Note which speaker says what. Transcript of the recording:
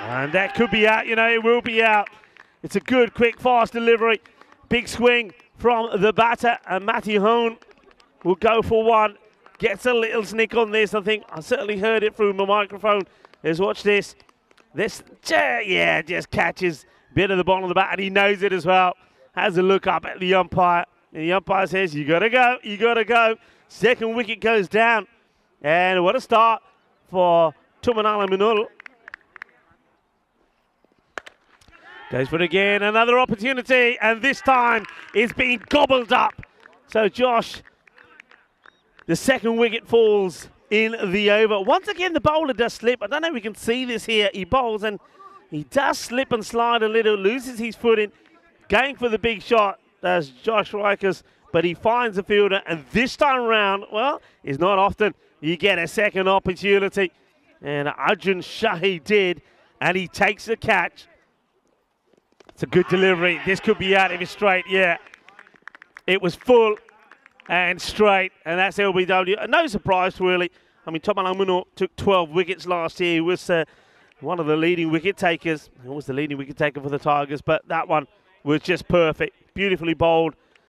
Speaker 1: And that could be out, you know, it will be out. It's a good, quick, fast delivery. Big swing from the batter, and Matty Hone will go for one. Gets a little snick on this, I think. I certainly heard it through my microphone. Let's watch this. This, yeah, just catches bit of the ball on the bat, and he knows it as well. Has a look up at the umpire, and the umpire says, You gotta go, you gotta go. Second wicket goes down. And what a start for Tomal Aminul. Goes for it again, another opportunity, and this time it's been gobbled up. So Josh, the second wicket falls in the over. Once again, the bowler does slip. I don't know if we can see this here. He bowls and he does slip and slide a little, loses his footing, going for the big shot. That's Josh Rikers, but he finds the fielder, and this time around, well, it's not often you get a second opportunity. And Arjun Shahi did, and he takes the catch. It's a good delivery. This could be out of it straight, yeah. It was full and straight, and that's LBW. No surprise, really. I mean, Tomal Aminul took 12 wickets last year. He was uh, one of the leading wicket takers. He was the leading wicket taker for the Tigers, but that one was just perfect. Beautifully bowled